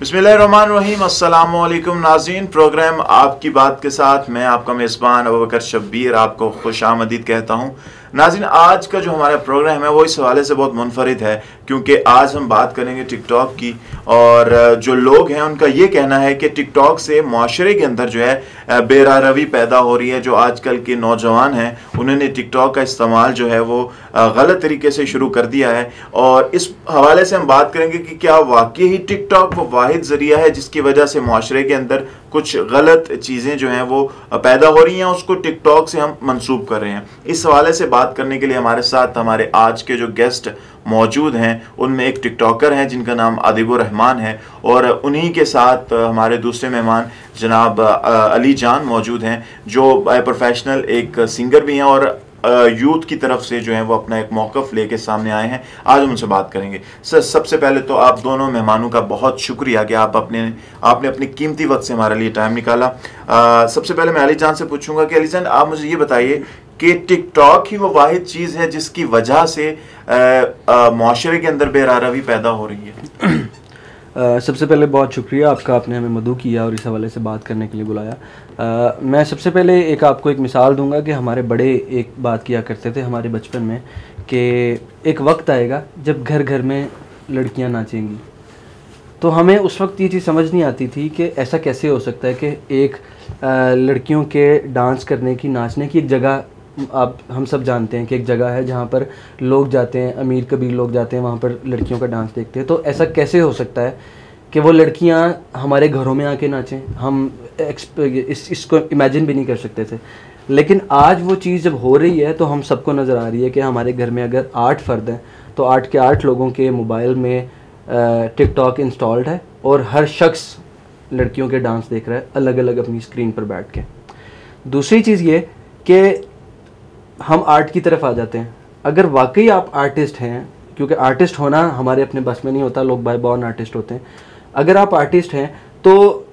बसमीम अल्लाम नाजीन प्रोग्राम आपकी बात के साथ मैं आपका मेज़बान अबकर शब्बीर आपको खुश आमदीद कहता हूँ। नाजिन आज का जो हमारा प्रोग्राम है, वो इस हवाले से बहुत मुनफरद है, क्योंकि आज हम बात करेंगे टिकटॉक की, और जो लोग हैं, उनका ये कहना है कि टिकटॉक से माशरे के अंदर जो है बेरारवी पैदा हो रही है, जो आजकल के नौजवान हैं, उन्होंने टिकटॉक का इस्तेमाल जो है वो गलत तरीके से शुरू कर दिया है, और इस हवाले से हम बात करेंगे कि क्या वाकई ही टिकटॉक वो वाहिद ज़रिया है, जिसकी वजह से माशरे के अंदर कुछ गलत चीज़ें जो हैं वो पैदा हो रही हैं, उसको टिकटॉक से हम मंसूब कर रहे हैं। इस हवाले से बात करने के लिए हमारे साथ हमारे आज के जो गेस्ट मौजूद हैं, उनमें एक टिकटॉकर हैं, जिनका नाम रहमान है, और उन्हीं के साथ हमारे दूसरे मेहमान जनाब अली जान मौजूद हैं, जो प्रोफेशनल एक सिंगर भी हैं और यूथ की तरफ़ से जो है वो अपना एक मौकफ लेके सामने आए हैं। आज हम उनसे बात करेंगे। सर, सबसे पहले तो आप दोनों मेहमानों का बहुत शुक्रिया कि आप अपने, आपने अपनी कीमती वक्त से हमारे लिए टाइम निकाला। सबसे पहले मैं अली जान से पूछूँगा कि अली जान, आप मुझे ये बताइए कि टिकटॉक ही वो वाहिद चीज़ है जिसकी वजह से माशरे के अंदर बेरारवी पैदा हो रही है? सबसे पहले बहुत शुक्रिया आपका आपने हमें मधु किया और इस हवाले से बात करने के लिए बुलाया। आ, मैं सबसे पहले एक आपको एक मिसाल दूँगा कि हमारे बड़े एक बात किया करते थे हमारे बचपन में कि एक वक्त आएगा जब घर घर में लड़कियाँ नाचेंगी। तो हमें उस वक्त ये चीज़ समझ नहीं आती थी कि ऐसा कैसे हो सकता है कि एक लड़कियों के डांस करने की नाचने की एक जगह आप, हम सब जानते हैं कि एक जगह है जहाँ पर लोग जाते हैं, अमीर कबीर लोग जाते हैं, वहाँ पर लड़कियों का डांस देखते हैं। तो ऐसा कैसे हो सकता है कि वो लड़कियाँ हमारे घरों में आके नाचें? हम इस, इसको इमेजिन भी नहीं कर सकते थे। लेकिन आज वो चीज़ जब हो रही है तो हम सबको नज़र आ रही है कि हमारे घर में अगर आठ फ़र्द हैं तो आठ के आठ लोगों के मोबाइल में टिकटॉक इंस्टॉल्ड है और हर शख्स लड़कियों के डांस देख रहा है अलग अलग अपनी स्क्रीन पर बैठ के। दूसरी चीज़ ये कि हम आर्ट की तरफ़ आ जाते हैं। अगर वाकई आप आर्टिस्ट हैं, क्योंकि आर्टिस्ट होना हमारे अपने बस में नहीं होता, लोग बाय बॉर्न आर्टिस्ट होते हैं। अगर आप आर्टिस्ट हैं तो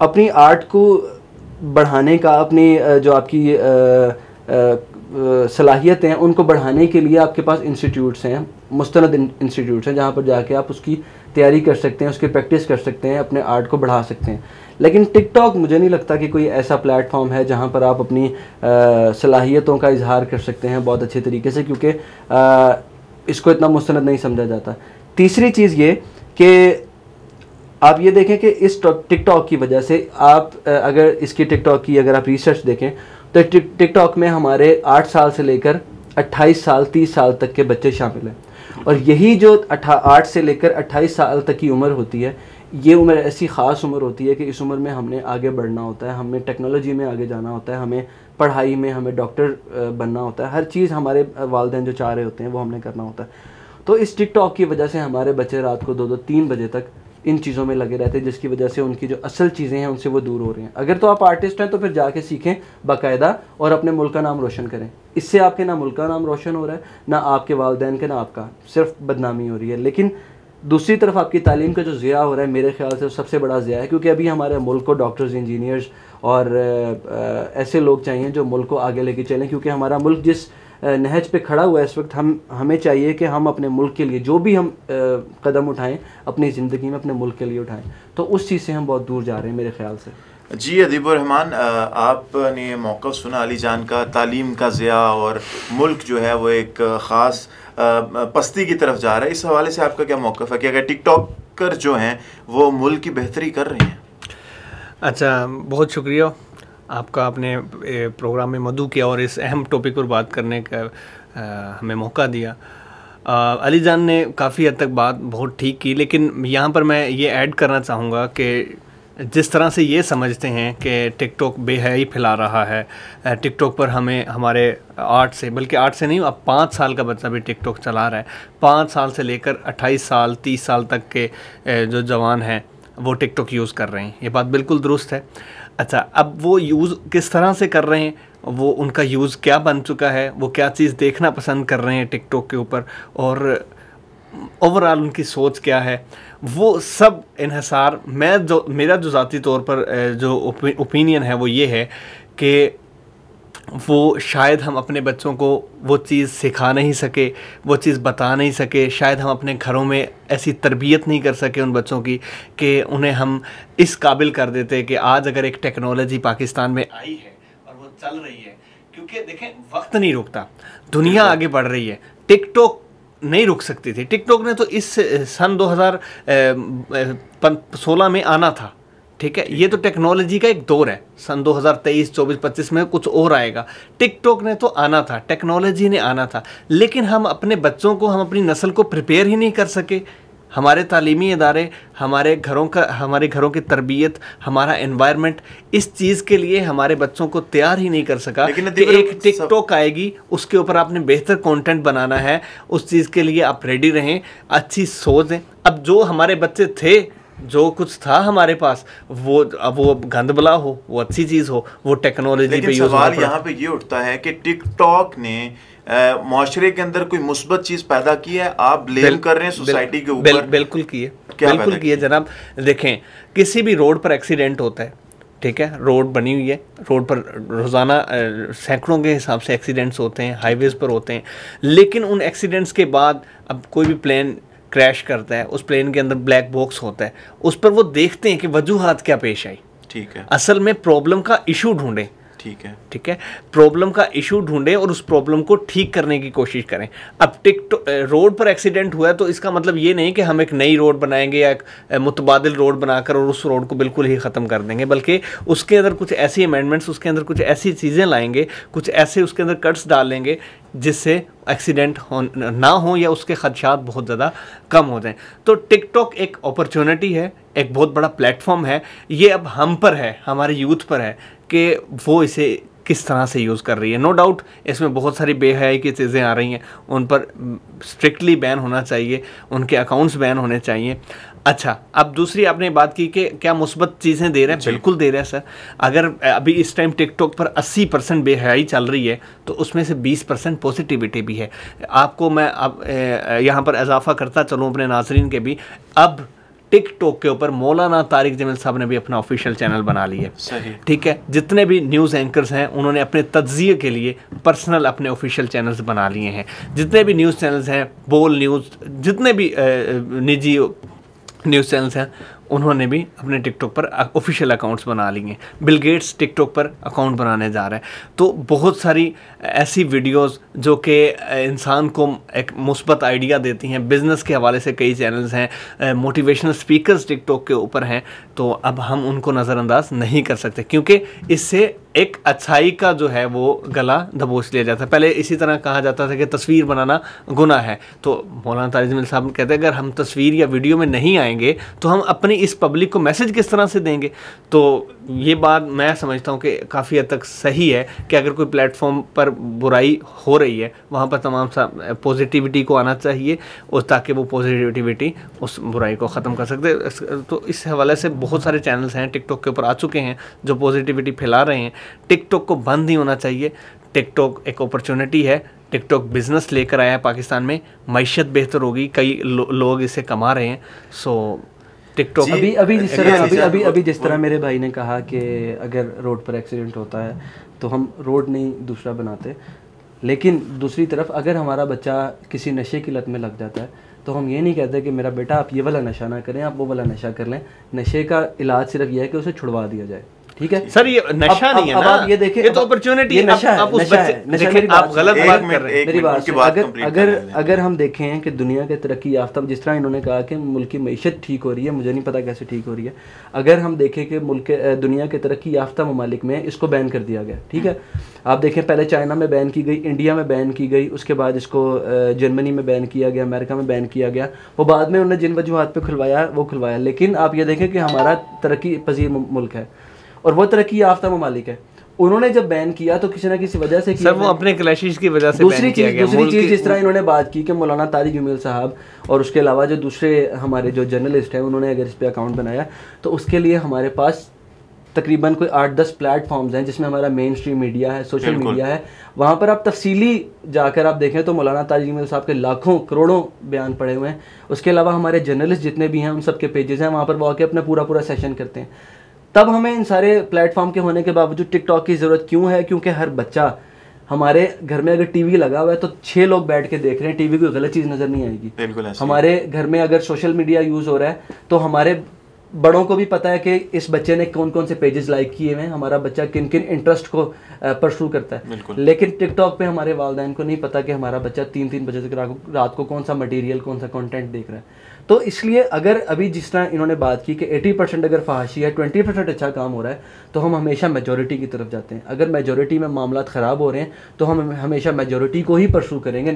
अपनी आर्ट को बढ़ाने का, अपनी जो आपकी सलाहियत हैं, उनको बढ़ाने के लिए आपके पास इंस्टीट्यूट्स हैं मुस्तंद इंस्टीट्यूट्स हैं, जहाँ पर जाके आप उसकी तैयारी कर सकते हैं, उसकी प्रैक्टिस कर सकते हैं, अपने आर्ट को बढ़ा सकते हैं। लेकिन टिकटॉक मुझे नहीं लगता कि कोई ऐसा प्लेटफॉर्म है जहाँ पर आप अपनी सलाहियतों का इजहार कर सकते हैं बहुत अच्छे तरीके से, क्योंकि इसको इतना मुस्ंद नहीं समझा जाता। तीसरी चीज़ ये कि आप ये देखें कि इस टिकटॉक की वजह से आप अगर इसकी टिकटॉक की अगर आप रिसर्च देखें तो टिकटॉक में हमारे आठ साल से लेकर अट्ठाईस साल, तीस साल तक के बच्चे शामिल हैं। और यही जो अठा, आठ से लेकर अट्ठाईस साल तक की उम्र होती है, ये उम्र, ऐसी ख़ास उम्र होती है कि इस उम्र में हमने आगे बढ़ना होता है, हमें टेक्नोलॉजी में आगे जाना होता है, हमें पढ़ाई में हमें डॉक्टर बनना होता है, हर चीज़ हमारे वालदेन जो चाह रहे होते हैं वो हमने करना होता है। तो इस टिकटॉक की वजह से हमारे बच्चे रात को दो दो तीन बजे तक इन चीज़ों में लगे रहते हैं, जिसकी वजह से उनकी जो असल चीज़ें हैं, उनसे वो दूर हो रही हैं। अगर तो आप आर्टिस्ट हैं तो फिर जाके सीखें बाकायदा और अपने मुल्क का नाम रोशन करें। इससे आपके ना मुल्क का नाम रोशन हो रहा है, ना आपके वालदेन के, ना आपका। सिर्फ़ बदनामी हो रही है। लेकिन दूसरी तरफ़ आपकी तालीम का जो ज़िया हो रहा है, मेरे ख्याल से सबसे बड़ा ज़िया है, क्योंकि अभी हमारे मुल्क को डॉक्टर्स इंजीनियर्स और ऐसे लोग चाहिए जो मुल्क को आगे लेके चलें, क्योंकि हमारा मुल्क जिस नहज पे खड़ा हुआ है इस वक्त हम हमें चाहिए कि हम अपने मुल्क के लिए जो भी हम कदम उठाएँ अपनी ज़िंदगी में अपने मुल्क के लिए उठाएँ। तो उस चीज़ से हम बहुत दूर जा रहे हैं मेरे ख्याल से। जी अदीबरहमान आपने मौक़ सुना अली जान का तालीम का ज़िया और मुल्क जो है वो एक ख़ास पस्ती की तरफ़ जा रहा है। इस हवाले से आपका क्या मौक़ है कि अगर टिकटॉकर जो हैं वो मुल्क की बेहतरी कर रहे हैं? अच्छा बहुत शुक्रिया। आपका आपने प्रोग्राम में मधु किया और इस अहम टॉपिक पर बात करने का हमें मौका दिया। अली जान ने काफ़ी हद तक बात बहुत ठीक की, लेकिन यहाँ पर मैं ये ऐड करना चाहूँगा कि जिस तरह से ये समझते हैं कि टिकटॉक बेहयाई फैला रहा है टिकटॉक पर हमें, हमारे आठ से, बल्कि आठ से नहीं, अब पाँच साल का बच्चा भी टिकटॉक चला रहा है। पाँच साल से लेकर अट्ठाईस साल, तीस साल तक के जो जवान हैं वो टिकटॉक यूज़ कर रहे हैं। ये बात बिल्कुल दुरुस्त है। अच्छा अब वो यूज़ किस तरह से कर रहे हैं? वो उनका यूज़ क्या बन चुका है? वो क्या चीज़ देखना पसंद कर रहे हैं टिकटॉक के ऊपर? और ओवरऑल उनकी सोच क्या है? वो सब इन्हसार, मैं जो, मेरा जो ज़ाती तौर पर जो ओपिनियन है वो ये है कि वो शायद हम अपने बच्चों को वो चीज़ सिखा नहीं सके वो चीज़ बता नहीं सके शायद हम अपने घरों में ऐसी तरबियत नहीं कर सके उन बच्चों की कि उन्हें हम इस काबिल कर देते कि आज अगर एक टेक्नोलॉजी पाकिस्तान में आई है और वो चल रही है क्योंकि देखें वक्त नहीं रुकता दुनिया आगे बढ़ रही है टिकटॉक नहीं रुक सकती थी टिकटॉक ने तो इस सन 2016 में आना था। ठीक है? ये तो टेक्नोलॉजी का एक दौर है। सन 2023 24 25 में कुछ और आएगा। टिकटॉक ने तो आना था टेक्नोलॉजी ने आना था। लेकिन हम अपने बच्चों को हम अपनी नस्ल को प्रिपेयर ही नहीं कर सके। हमारे तालीमी इदारे हमारे घरों का हमारे घरों की तरबियत हमारा इन्वायरमेंट इस चीज़ के लिए हमारे बच्चों को तैयार ही नहीं कर सका कि एक टिकटॉक आएगी उसके ऊपर आपने बेहतर कंटेंट बनाना है उस चीज़ के लिए आप रेडी रहें अच्छी सोच। अब जो हमारे बच्चे थे जो कुछ था हमारे पास वो अब वो गंदबला हो वो अच्छी चीज़ हो वो टेक्नोलॉजी पे यूज़ सवाल यहाँ पे ये उठता है कि टिकटॉक ने माशरे के अंदर कोई मुस्बत चीज़ पैदा की है? आप ब्लेम कर रहे हैं सोसाइटी के ऊपर। बिल, बिल्कुल किए बिल्कुल किए जनाब। देखें किसी भी रोड पर एक्सीडेंट होता है ठीक है? रोड बनी हुई है रोड पर रोज़ाना सैकड़ों के हिसाब से एक्सीडेंट्स होते हैं हाईवेज़ पर होते हैं। लेकिन उन एक्सीडेंट्स के बाद अब कोई भी प्लेन क्रैश करता है उस प्लेन के अंदर ब्लैक बॉक्स होता है उस पर वो देखते हैं कि वजूहत क्या पेश आई। ठीक है। असल में प्रॉब्लम का इशू ढूंढें। ठीक है। ठीक है? प्रॉब्लम का इशू ढूंढें और उस प्रॉब्लम को ठीक करने की कोशिश करें। अब टिक रोड पर एक्सीडेंट हुआ है तो इसका मतलब ये नहीं कि हम एक नई रोड बनाएँगे या एक मुतबादल रोड बनाकर और उस रोड को बिल्कुल ही ख़त्म कर देंगे, बल्कि उसके अंदर कुछ ऐसी अमेंडमेंट्स उसके अंदर कुछ ऐसी चीज़ें लाएँगे, कुछ ऐसे उसके अंदर कट्स डालेंगे जिससे एक्सीडेंट हो, ना हो या उसके खदशात बहुत ज़्यादा कम हो जाएँ। तो टिकटॉक एक अपॉर्चुनिटी है, एक बहुत बड़ा प्लेटफॉर्म है। ये अब हम पर है, हमारे यूथ पर है। कि वो इसे किस तरह से यूज़ कर रही है। नो no डाउट इसमें बहुत सारी बेहयाई की चीज़ें आ रही हैं। उन पर स्ट्रिक्टली बैन होना चाहिए। उनके अकाउंट्स बैन होने चाहिए। अच्छा अब दूसरी आपने बात की कि क्या मुस्बत चीज़ें दे रहे हैं? बिल्कुल दे रहे हैं सर। अगर अभी इस टाइम टिकटॉक पर 80 परसेंट बेहयाई चल रही है तो उसमें से 20 परसेंट पॉजिटिविटी भी है। आपको मैं अब यहाँ पर इजाफा करता चलूँ अपने नाजरन के भी। अब टिकटॉक के ऊपर मौलाना तारिक जमील साहब ने भी अपना ऑफिशियल चैनल बना लिया ठीक है? जितने भी न्यूज़ एंकर्स हैं उन्होंने अपने तजिए के लिए पर्सनल अपने ऑफिशियल चैनल्स बना लिए हैं। जितने भी न्यूज़ चैनल्स हैं बोल न्यूज़ जितने भी निजी न्यूज़ चैनल्स हैं उन्होंने भी अपने टिकटॉक पर ऑफिशियल अकाउंट्स बना लिए बिल गेट्स टिकटॉक पर अकाउंट बनाने जा रहे हैं। तो बहुत सारी ऐसी वीडियोस जो कि इंसान को एक मुस्बत आइडिया देती हैं। बिज़नेस के हवाले से कई चैनल्स हैं। मोटिवेशनल स्पीकर्स टिकटॉक के ऊपर हैं। तो अब हम उनको नज़रअंदाज नहीं कर सकते, क्योंकि इससे एक अच्छाई का जो है वो गला दबोच लिया जाता है। पहले इसी तरह कहा जाता था कि तस्वीर बनाना गुना है। तो मौलाना तारिजमिल साहब कहते हैं, अगर हम तस्वीर या वीडियो में नहीं आएँगे तो हम अपनी इस पब्लिक को मैसेज किस तरह से देंगे? तो ये बात मैं समझता हूँ कि काफ़ी हद तक सही है कि अगर कोई प्लेटफॉर्म पर बुराई हो रही है, वहाँ पर तमाम सा पॉजिटिविटी को आना चाहिए और ताकि वो पॉजिटिविटी उस बुराई को ख़त्म कर सकते। तो इस हवाले से बहुत सारे चैनल्स हैं, टिकटॉक के ऊपर आ चुके हैं, जो पॉजिटिविटी फैला रहे हैं। टिकटॉक को बंद नहीं होना चाहिए। टिकटॉक एक अपॉर्चुनिटी है। टिकटॉक बिज़नेस लेकर आया है पाकिस्तान में। मीशत बेहतर होगी। कई लो, लोग इसे कमा रहे हैं। सो टिकटॉक अभी अभी जिस तरह अभी अभी अभी जिस तरह मेरे भाई ने कहा कि अगर रोड पर एक्सीडेंट होता है तो हम रोड नहीं दूसरा बनाते। लेकिन दूसरी तरफ़ अगर हमारा बच्चा किसी नशे की लत में लग जाता है तो हम ये नहीं कहते कि मेरा बेटा आप ये वाला नशा ना करें आप वो वाला नशा कर लें। नशे का इलाज सिर्फ़ यह है कि उसे छुड़वा दिया जाए। ठीक है? सर ये नशा अब, नहीं है ना? आप ये देखें ये तो अपॉर्चुनिटी है। नशा आप उस बच्चे आप गलत बात कर रहे हैं। मेरी बात अगर अगर अगर हम देखें कि दुनिया के तरक्की याफ्ता जिस तरह इन्होंने कहा कि मुल्क की मीशत ठीक हो रही है मुझे नहीं पता कैसे ठीक हो रही है अगर हम देखें कि मुल्क दुनिया के तरक्की याफ्ता ममालिक में इसको बैन कर दिया गया ठीक है? आप देखें पहले चाइना में बैन की गई इंडिया में बैन की गई उसके बाद इसको जर्मनी में बैन किया गया अमेरिका में बैन किया गया वो बाद में उन्होंने जिन वजूहत पे खुलवाया वो खुलवाया। लेकिन आप ये देखें कि हमारा तरक्की पजीर मुल्क है। और वो तरक्की याफ्ता ममालिक है। उन्होंने जब बैन किया तो किसी ना किसी वजह से सर वो अपने क्लैशिश की वजह से दूसरी चीज़ दूसरी चीज़ जिस तरह इन्होंने बात की कि मौलाना तारिक जमील साहब और उसके अलावा जो दूसरे हमारे जो जर्नलिस्ट हैं उन्होंने अगर इस पर अकाउंट बनाया तो उसके लिए हमारे पास तकरीबन कोई आठ दस प्लेटफॉर्म्स हैं जिसमें हमारा मेन स्ट्रीम मीडिया है सोशल मीडिया है। वहाँ पर आप तफसीली जाकर आप देखें तो मौलाना ताजिम साहब के लाखों करोड़ों बयान पड़े हुए हैं। उसके अलावा हमारे जर्नलिस्ट जितने भी हैं उन सब के पेजेस हैं वहाँ पर वो आके अपना पूरा पूरा सेशन करते हैं। तब हमें इन सारे प्लेटफॉर्म के होने के बावजूद टिकटॉक की ज़रूरत क्यों है? क्योंकि हर बच्चा हमारे घर में अगर टीवी लगा हुआ है तो छह लोग बैठ के देख रहे हैं टीवी कोई गलत चीज़ नज़र नहीं आएगी। बिल्कुल हमारे घर में अगर सोशल मीडिया यूज़ हो रहा है तो हमारे बड़ों को भी पता है कि इस बच्चे ने कौन कौन से पेजेस लाइक किए हैं। हमारा बच्चा किन किन इंटरेस्ट को परसू करता है। लेकिन टिकटॉक पे हमारे वालदेन को नहीं पता कि हमारा बच्चा तीन तीन बजे तक रात को कौन सा मटेरियल कौन सा कंटेंट देख रहा है। तो इसलिए अगर अभी जिस तरह इन्होंने बात की कि 80 परसेंट अगर फहाशी है 20 परसेंट अच्छा काम हो रहा है तो हम हमेशा मेजोरिटी की तरफ़ जाते हैं। अगर मेजोरिटी में मामला ख़राब हो रहे हैं तो हम हमेशा मेजोरिटी को ही परसू करेंगे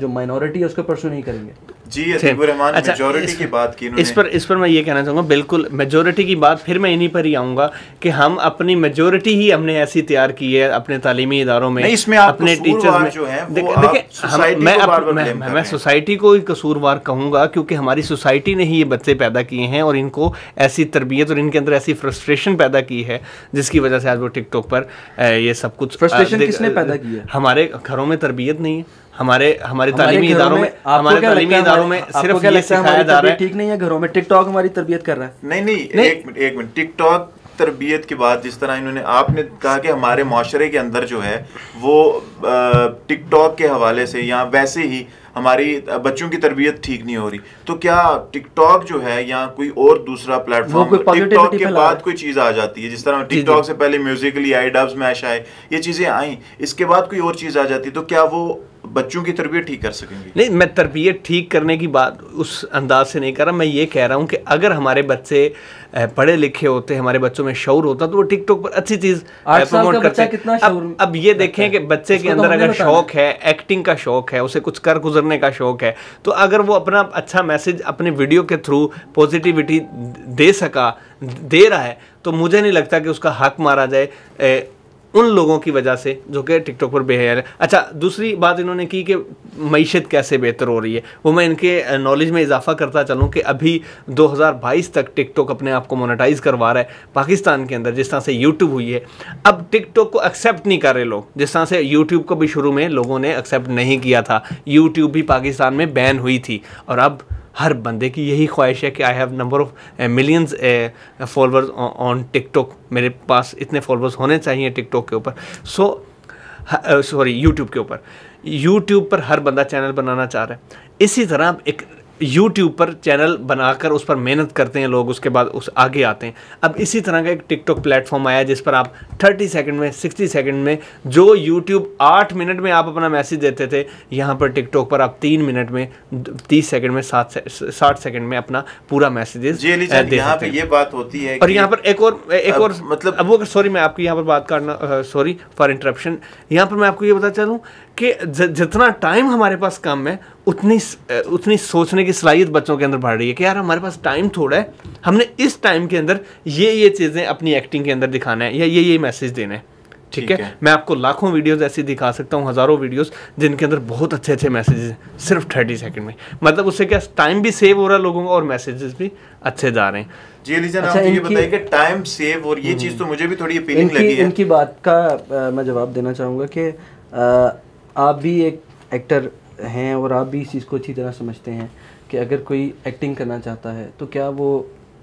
जो माइनॉरिटी है, उसको परसू नहीं करेंगे। जी रहमान अच्छा, मेजोरिटी इस- की बात की इस पर इस पर मैं ये कहना चाहूँगा बिल्कुल मेजोरिटी की बात फिर मैं इन्हीं पर ही आऊँगा कि हम अपनी मेजोरिटी ही हमने ऐसी तैयार की है अपने तालीमी इदारों में इसमें अपने टीचर्स में। जो हैं, देखिए, सोसाइटी मैं मैं- मैं सोसाइटी को ही कसूरवार कहूँगा क्योंकि हमारी सोसाइटी ने ही ये बच्चे पैदा किए हैं और इनको ऐसी तरबियत और इनके अंदर ऐसी फ्रस्ट्रेशन पैदा की है जिसकी वजह से आज वो टिकटॉक पर ये सब कुछ फ्रस्ट्रेशन किसने पैदा की है? हमारे घरों में तरबियत नहीं है। हमारे हमारे तालीमी इदारों में हमारे तालीमी इदारों में सिर्फ़ ये सिखाया जा रहा है। ठीक नहीं है घरों में टिकटॉक हमारी तरबियत कर रहा है? नहीं नहीं, नहीं। एक मिनट एक मिनट। टिकटॉक तरबियत के बाद जिस तरह इन्होंने आपने कहा कि हमारे माशरे के अंदर जो है वो अ, टिकटॉक के हवाले से या वैसे ही हमारी बच्चों की तरबियत ठीक नहीं हो रही। तो क्या टिकटॉक जो है या कोई और दूसरा प्लेटफॉर्म टिकटॉक के बाद कोई चीज़ आ जाती है जिस तरह टिकटॉक से पहले म्यूजिकली आई डब्स मैश आए ये चीज़ें आई इसके बाद कोई और चीज़ आ जाती है तो क्या वो बच्चों की तरबियत ठीक कर सकेंगे? नहीं मैं तरबियत ठीक करने की बात उस अंदाज से नहीं कर रहा मैं ये कह रहा हूँ कि अगर हमारे बच्चे पढ़े लिखे होते हमारे बच्चों में शौर होता तो वो टिकटॉक पर अच्छी चीज़ प्रमोट करते हैं। कितना अब, अब ये देखें कि बच्चे के तो अंदर अगर शौक है एक्टिंग का शौक है उसे कुछ कर गुजरने का शौक है तो अगर वो अपना अच्छा मैसेज अपने वीडियो के थ्रू पॉजिटिविटी दे सका दे रहा है तो मुझे नहीं लगता कि उसका हक मारा जाए उन लोगों की वजह से, जो कि टिकटॉक पर बेहयार है। अच्छा दूसरी बात इन्होंने की कि मीशत कैसे बेहतर हो रही है। वो मैं इनके नॉलेज में इजाफा करता चलूँ कि अभी 2022 तक टिकटॉक अपने आप को मोनेटाइज करवा रहा है, पाकिस्तान के अंदर, जिस तरह से यूट्यूब हुई है। अब टिकटॉक को एक्सेप्ट नहीं कर रहे लोग। जिस तरह से यूट्यूब को भी शुरू में लोगों ने एक्सेप्ट नहीं किया था। यूट्यूब भी पाकिस्तान में बैन हुई थी। और अब हर बंदे की यही ख्वाहिश है कि I have number of millions followers on TikTok मेरे पास इतने फॉलोअर्स होने चाहिए टिकटॉक के ऊपर. सो सॉरी यूट्यूब के ऊपर. यूट्यूब पर हर बंदा चैनल बनाना चाह रहा है. इसी तरह एक यूट्यूब पर चैनल बनाकर उस पर मेहनत करते हैं लोग उसके बाद उस आगे आते हैं। अब इसी तरह का एक टिकटॉक प्लेटफॉर्म आया जिस पर आप 30 सेकंड में 60 सेकंड में जो यूट्यूब 8 मिनट में आप अपना मैसेज देते थे यहाँ पर टिकटॉक पर आप 3 मिनट में 30 सेकंड में सात साठ सेकंड में अपना पूरा मैसेजेस यहाँ पे ये बात होती है और यहाँ पर एक और एक और मतलब- मतलब अब वो सॉरी मैं आपकी यहाँ पर बात करना सॉरी फॉर इंटरप्शन यहाँ पर मैं आपको ये बता चलूँ कि ज- जितना टाइम हमारे पास कम है उतनी उतनी सोचने की सलाहियत बच्चों के अंदर बढ़ रही है कि यार हमारे पास टाइम थोड़ा है हमने इस टाइम के अंदर ये ये चीज़ें अपनी एक्टिंग के अंदर दिखाना है या ये ये मैसेज देना है। ठीक है? है। मैं आपको लाखों वीडियोस ऐसी दिखा सकता हूँ हज़ारों वीडियोस जिनके अंदर बहुत अच्छे अच्छे मैसेजेस हैं सिर्फ़ थर्टी सेकंड में। मतलब उससे क्या टाइम भी सेव हो रहा है लोगों का और मैसेजेस भी अच्छे जा रहे हैं। जी अच्छा, आप ये इनकी- बताइए कि टाइम सेव और ये चीज़ तो मुझे भी थोड़ी अपीलिंग इनकी लगी है। इनकी बात का अ, मैं जवाब देना चाहूँगा कि आप भी एक एक्टर हैं और आप भी इस चीज़ को अच्छी तरह समझते हैं कि अगर कोई एक्टिंग करना चाहता है तो क्या वो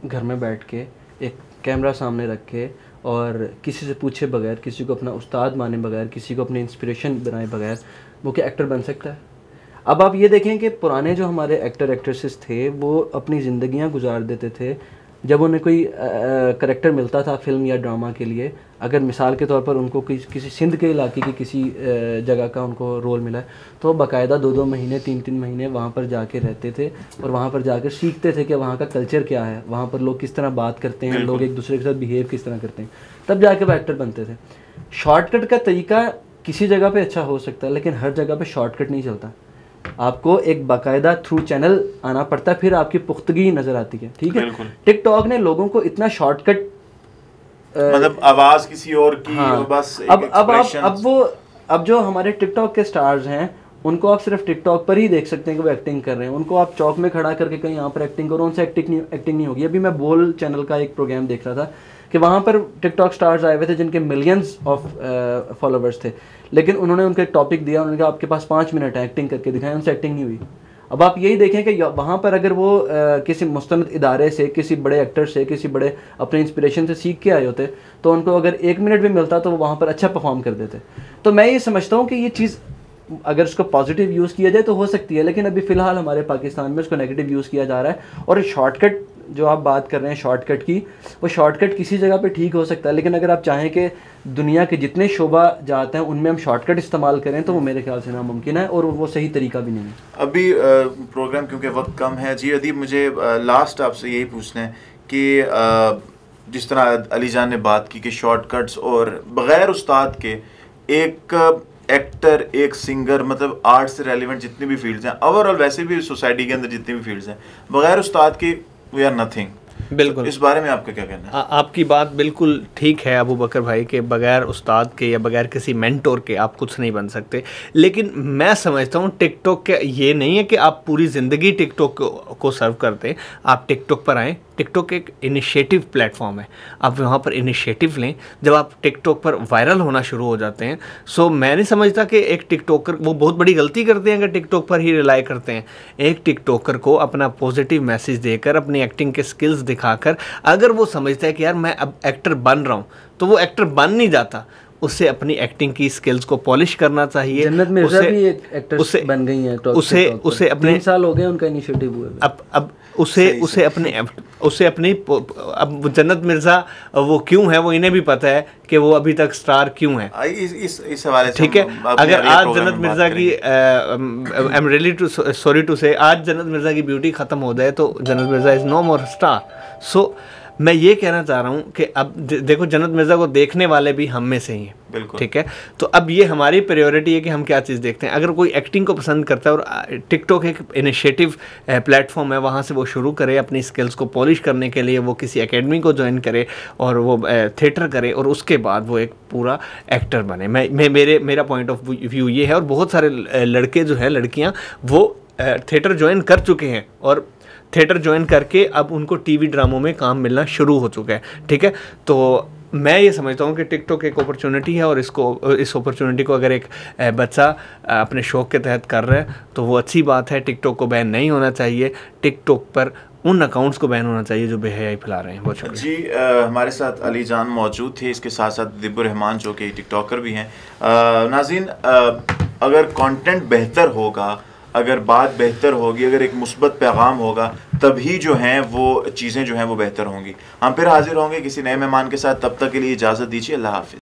घर में बैठ के एक कैमरा सामने रख के और किसी से पूछे बगैर, किसी को अपना उस्ताद माने बगैर, किसी को अपने इंस्पिरेशन बनाए बगैर, वो क्या एक्टर बन सकता है? अब आप ये देखें कि पुराने जो हमारे एक्टर एक्ट्रेसेस थे, वो अपनी ज़िंदगियाँ गुजार देते थे जब उन्हें कोई करेक्टर मिलता था फ़िल्म या ड्रामा के लिए अगर मिसाल के तौर पर उनको किस, किसी सिंध के इलाके की किसी जगह का उनको रोल मिला है, तो वो बाकायदा दो दो महीने तीन तीन महीने वहाँ पर जाके रहते थे और वहाँ पर जाकर सीखते थे कि वहाँ का कल्चर क्या है वहाँ पर लोग किस तरह बात करते हैं लोग एक दूसरे के साथ बिहेव किस तरह करते हैं तब जाके वो एक्टर बनते थे। शॉर्टकट का तरीका किसी जगह पे अच्छा हो सकता है लेकिन हर जगह पे शॉर्टकट नहीं चलता। आपको एक बाकायदा थ्रू चैनल आना पड़ता है फिर आपकी पुख्तगी नज़र आती है ठीक है? टिकटॉक ने लोगों को इतना शॉर्टकट मतलब आवाज़ किसी और की हाँ। और बस अब अब आप अब वो अब जो हमारे टिकटॉक के स्टार्स हैं उनको आप सिर्फ़ टिकटॉक पर ही देख सकते हैं कि वो एक्टिंग कर रहे हैं। उनको आप चौक में खड़ा करके कहीं यहाँ पर एक्टिंग करो उनसे एक्टिंग नहीं एक्टिंग नहीं होगी। अभी मैं बोल चैनल का एक प्रोग्राम देख रहा था कि वहाँ पर टिकटॉक स्टार्स आए हुए थे जिनके मिलियंस ऑफ़ फॉलोवर्स थे। लेकिन उन्होंने उनका एक टॉपिक दिया उन्होंने कहा आपके पास पाँच मिनट है एक्टिंग करके दिखाएँ उनसे एक्टिंग नहीं हुई। अब आप यही देखें कि वहाँ पर अगर वो आ, किसी मुस्तंद इदारे से किसी बड़े एक्टर से किसी बड़े अपने इंस्पिरेशन से सीख के आए होते तो उनको अगर एक मिनट भी मिलता तो वो वहाँ पर अच्छा परफॉर्म कर देते। तो मैं ये समझता हूँ कि ये चीज़ अगर उसको पॉजिटिव यूज़ किया जाए तो हो सकती है, लेकिन अभी फ़िलहाल हमारे पाकिस्तान में उसको नेगेटिव यूज़ किया जा रहा है। और शॉर्टकट जो आप बात कर रहे हैं शॉर्टकट की, वो शॉर्टकट किसी जगह पे ठीक हो सकता है, लेकिन अगर आप चाहें कि दुनिया के जितने शोबा जाते हैं, उनमें हम शॉर्टकट इस्तेमाल करें तो वो मेरे ख्याल से नामुमकिन है, और वो सही तरीका भी नहीं है। अभी प्रोग्राम क्योंकि वक्त कम है, जी अदीब मुझे लास्ट आपसे यही पूछना है कि जिस तरह अली जान ने बात की कि शॉर्टकट्स और बग़ैर उस्ताद के एक एक्टर एक सिंगर मतलब आर्ट से रेलिवेंट जितनी भी फील्ड्स हैं ओवरऑल वैसे भी सोसाइटी के अंदर जितनी भी फील्ड्स हैं बगैर उस्ताद की वी आर नथिंग बिल्कुल। इस बारे में आपका क्या कहना है? आ, आपकी बात बिल्कुल ठीक है अबू बकर भाई के बगैर उस्ताद के या बगैर किसी मेंटोर के आप कुछ नहीं बन सकते। लेकिन मैं समझता हूँ टिकटॉक के ये नहीं है कि आप पूरी ज़िंदगी टिकटॉक को, को सर्व करते आप टिकटॉक पर आएँ टिकटॉक एक इनिशिएटिव प्लेटफॉर्म है। आप वहाँ पर इनिशिएटिव लें जब आप टिकटॉक पर वायरल होना शुरू हो जाते हैं सो मैं नहीं समझता कि एक टिकटॉकर वो बहुत बड़ी गलती करते हैं अगर टिकटॉक पर ही रिलाई करते हैं। एक टिकटॉकर को अपना पॉजिटिव मैसेज देकर अपनी एक्टिंग के स्किल्स दिखाकर अगर वो समझता है कि यार मैं अब एक्टर बन रहा हूँ तो वो एक्टर बन नहीं जाता। उसे अपनी एक्टिंग की स्किल्स को पॉलिश करना चाहिए। जन्नत मिर्ज़ा भी एक एक्टर उसे बन गई हैं उसे उसे अपने साल हो गए उनका इनिशिएटिव हुए। अब अब उसे उसे अपने उसे अपनी अब जन्नत मिर्ज़ा वो क्यों है वो इन्हें भी पता है कि वो अभी तक स्टार क्यों है। इस इस इस हवाले ठीक है? अगर आज जन्नत मिर्ज़ा की I am really too sorry to say आज जन्नत मिर्ज़ा की ब्यूटी खत्म हो जाए तो Jannat Mirza is no more star so मैं ये कहना चाह रहा हूँ कि अब देखो जन्नत मिर्ज़ा को देखने वाले भी हम में से ही हैं बिल्कुल। ठीक है? तो अब ये हमारी प्रायोरिटी है कि हम क्या चीज़ देखते हैं। अगर कोई एक्टिंग को पसंद करता है और टिकटॉक एक इनिशिएटिव प्लेटफॉर्म है वहाँ से वो शुरू करे अपनी स्किल्स को पॉलिश करने के लिए वो किसी एकेडमी को ज्वाइन करे और वो थिएटर करे और उसके बाद वो एक पूरा एक्टर बने। मैं, मैं मेरे मेरा पॉइंट ऑफ़ व्यू ये है और बहुत सारे लड़के जो हैं लड़कियाँ वो थिएटर ज्वाइन कर चुके हैं और थिएटर ज्वाइन करके अब उनको टीवी ड्रामों में काम मिलना शुरू हो चुका है ठीक है? तो मैं ये समझता हूँ कि टिकटॉक एक अपॉर्चुनिटी है और इसको इस अपॉर्चुनिटी को अगर एक बच्चा अपने शौक के तहत कर रहा है तो वो अच्छी बात है टिकटॉक को बैन नहीं होना चाहिए। टिकटॉक पर उन अकाउंट्स को बैन होना चाहिए जो बेहयाई फैला रहे हैं बहुत जी आ, हमारे साथ अली जान मौजूद थे इसके साथ साथ दिब्बुररहमान जो कि टिकटॉकर भी हैं। नाजिन अगर कंटेंट बेहतर होगा अगर बात बेहतर होगी, अगर एक मुस्बत पैगाम होगा, तभी जो हैं वो चीज़ें जो हैं वो बेहतर होंगी। हम फिर हाजिर होंगे किसी नए मेहमान के साथ। तब तक के लिए इजाज़त दीजिए। अल्लाह हाफिज़।